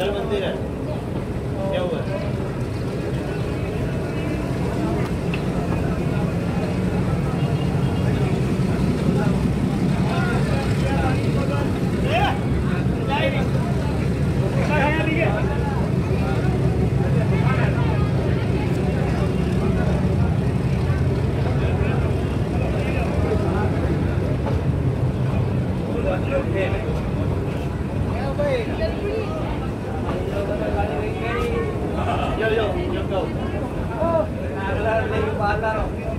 महाकाल मंदिर है क्या हुआ Yeah, है yo, yo, yo, yo. Ah, oh, nalala.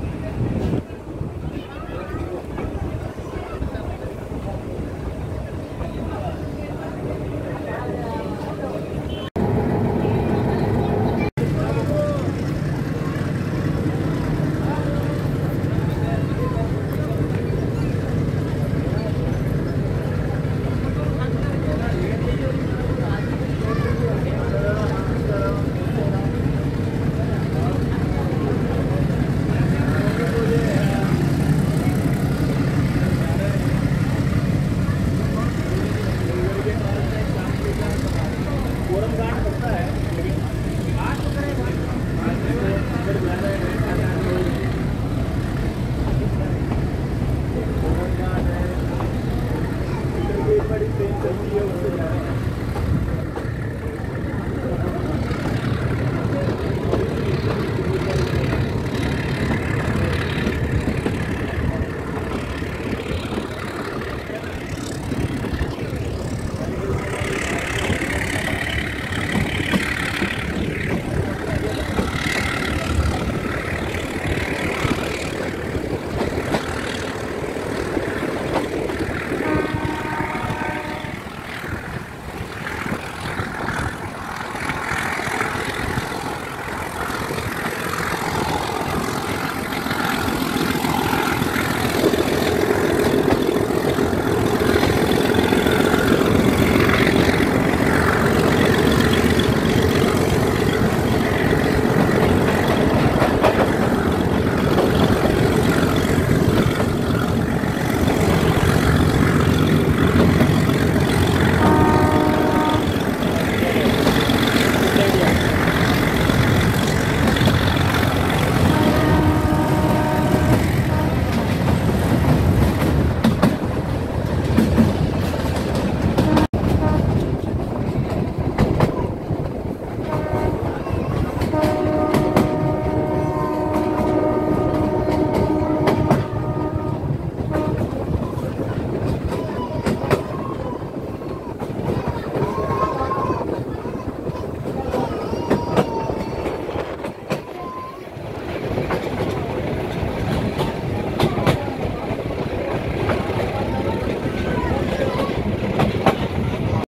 este día.